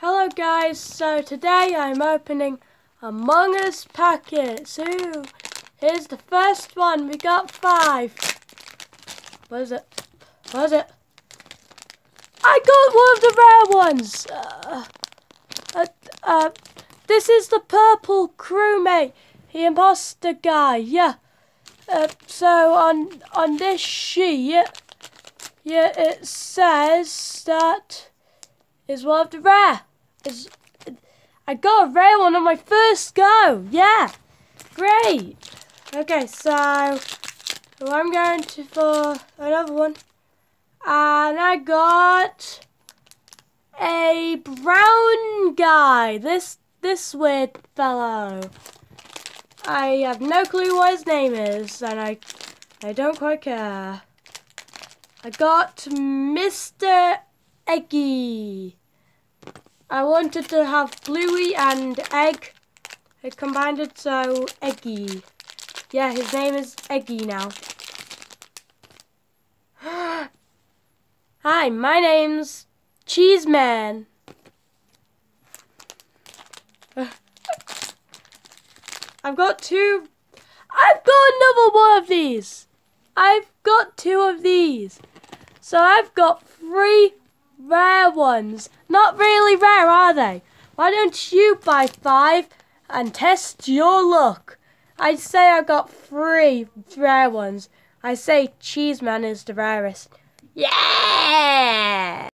Hello guys, so today I'm opening Among Us packets. Ooh, here's the first one, we got five. What is it? What is it? I got one of the rare ones! Uh, uh, uh, this is the purple crewmate, the imposter guy, yeah. Uh, so on on this sheet, yeah, it says that is one of the rare. I got a rare one on my first go. Yeah, great. Okay, so I'm going to for another one, and I got a brown guy. This this weird fellow. I have no clue what his name is, and I I don't quite care. I got Mr. Eggy. I wanted to have Bluey and Egg. I combined it so Eggy. Yeah, his name is Eggy now. Hi, my name's Cheeseman. I've got two. I've got another one of these. I've got two of these. So I've got three rare ones. Not really rare, are they? Why don't you buy five and test your luck? I'd say I got three rare ones. I say Cheeseman is the rarest. Yeah!